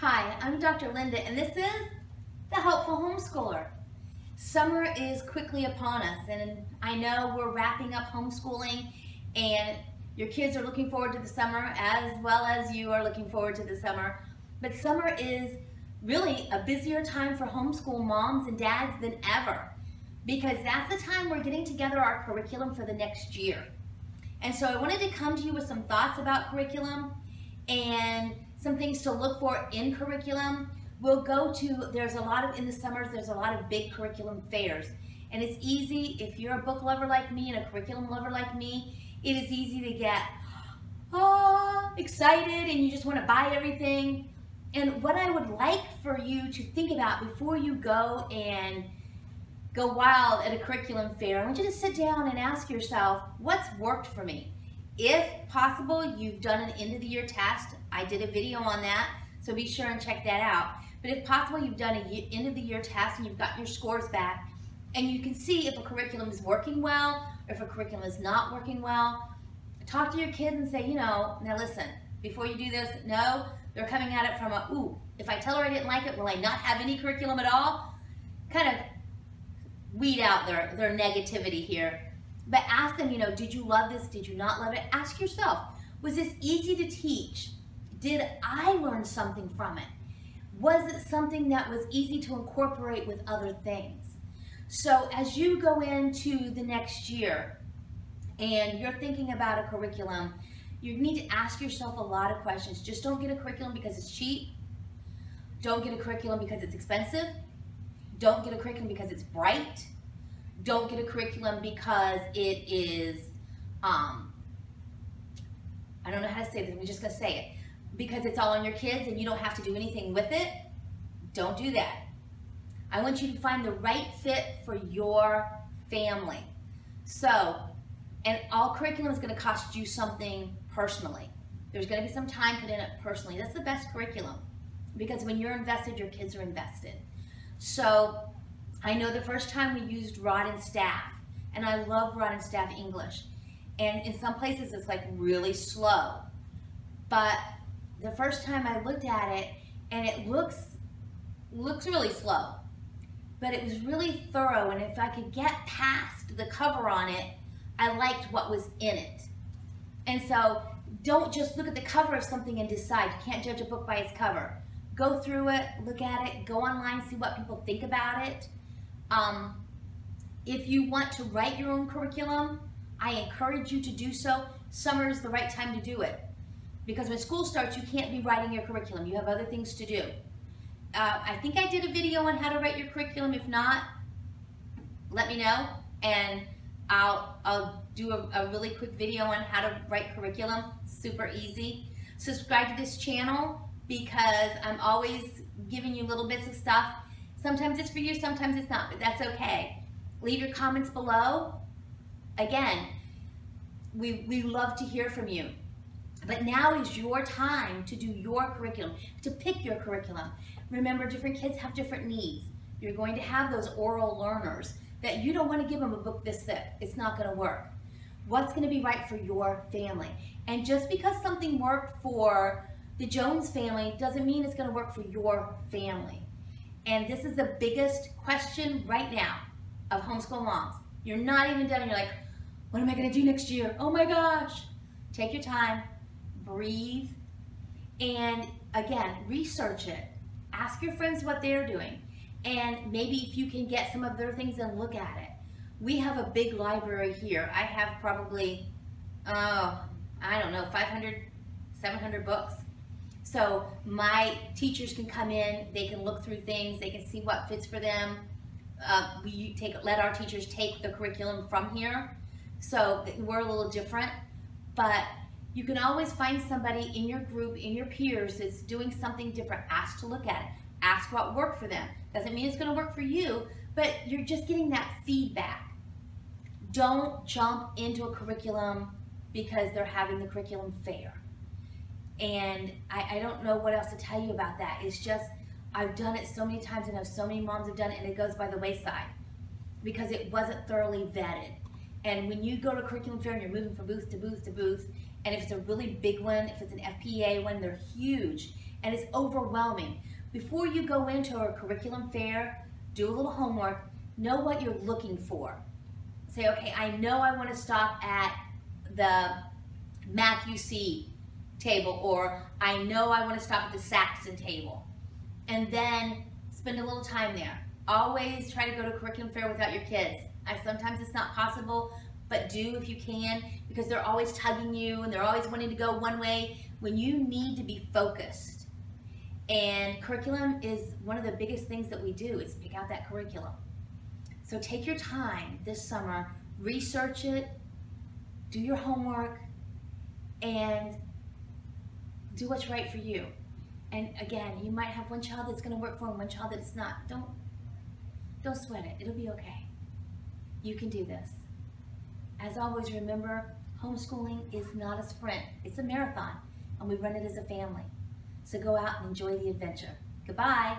Hi, I'm Dr. Linda and this is The Helpful Homeschooler. Summer is quickly upon us and I know we're wrapping up homeschooling and your kids are looking forward to the summer as well as you are looking forward to the summer. But summer is really a busier time for homeschool moms and dads than ever because that's the time we're getting together our curriculum for the next year. And so I wanted to come to you with some thoughts about curriculum and some things to look for in curriculum. We'll go to, there's a lot of, in the summers, there's a lot of big curriculum fairs. And it's easy, if you're a book lover like me and a curriculum lover like me, it is easy to get oh, excited and you just want to buy everything. And what I would like for you to think about before you go and go wild at a curriculum fair, I want you to sit down and ask yourself, what's worked for me? If possible, you've done an end of the year test. I did a video on that, so be sure and check that out. But if possible, you've done an end of the year test and you've gotten your scores back, and you can see if a curriculum is working well or if a curriculum is not working well. Talk to your kids and say, you know, now listen, before you do this, no, they're coming at it from a, ooh, if I tell her I didn't like it, will I not have any curriculum at all? Kind of weed out their, their negativity here. But ask them, you know, did you love this? Did you not love it? Ask yourself, was this easy to teach? Did I learn something from it? Was it something that was easy to incorporate with other things? So as you go into the next year and you're thinking about a curriculum, you need to ask yourself a lot of questions. Just don't get a curriculum because it's cheap. Don't get a curriculum because it's expensive. Don't get a curriculum because it's bright. Don't get a curriculum because it is, um, I don't know how to say this, I'm just gonna say it. Because it's all on your kids and you don't have to do anything with it, don't do that. I want you to find the right fit for your family. So, and all curriculum is gonna cost you something personally. There's gonna be some time put in it personally. That's the best curriculum because when you're invested, your kids are invested. So I know the first time we used rod and staff, and I love rod and staff English. And in some places it's like really slow. But the first time I looked at it, and it looks looks really slow. But it was really thorough, and if I could get past the cover on it, I liked what was in it. And so don't just look at the cover of something and decide. You can't judge a book by its cover go through it, look at it, go online, see what people think about it. Um, if you want to write your own curriculum, I encourage you to do so. Summer is the right time to do it. Because when school starts, you can't be writing your curriculum. You have other things to do. Uh, I think I did a video on how to write your curriculum. If not, let me know and I'll, I'll do a, a really quick video on how to write curriculum. Super easy. Subscribe to this channel because I'm always giving you little bits of stuff. Sometimes it's for you, sometimes it's not, but that's okay. Leave your comments below. Again, we, we love to hear from you. But now is your time to do your curriculum, to pick your curriculum. Remember, different kids have different needs. You're going to have those oral learners that you don't want to give them a book this thick. It's not going to work. What's going to be right for your family? And just because something worked for the Jones family doesn't mean it's going to work for your family. And this is the biggest question right now of homeschool moms. You're not even done you're like, what am I going to do next year? Oh my gosh. Take your time, breathe, and again, research it. Ask your friends what they're doing. And maybe if you can get some of their things and look at it. We have a big library here. I have probably, oh, I don't know, 500, 700 books. So my teachers can come in, they can look through things, they can see what fits for them. Uh, we take let our teachers take the curriculum from here. So we're a little different, but you can always find somebody in your group, in your peers that's doing something different. Ask to look at it. Ask what worked for them. Doesn't mean it's going to work for you, but you're just getting that feedback. Don't jump into a curriculum because they're having the curriculum fair. And I, I don't know what else to tell you about that. It's just, I've done it so many times and know so many moms have done it and it goes by the wayside because it wasn't thoroughly vetted. And when you go to curriculum fair and you're moving from booth to booth to booth, and if it's a really big one, if it's an FPA one, they're huge. and it's overwhelming. Before you go into a curriculum fair, do a little homework, know what you're looking for. Say, okay, I know I want to stop at the Math-U-See table, or I know I want to stop at the Saxon table. And then spend a little time there. Always try to go to curriculum fair without your kids. I, sometimes it's not possible, but do if you can because they're always tugging you and they're always wanting to go one way when you need to be focused. And curriculum is one of the biggest things that we do is pick out that curriculum. So take your time this summer, research it, do your homework, and do what's right for you. And again, you might have one child that's going to work for and one child that's not. Don't don't sweat it. It'll be okay. You can do this. As always, remember, homeschooling is not a sprint. It's a marathon, and we run it as a family. So go out and enjoy the adventure. Goodbye.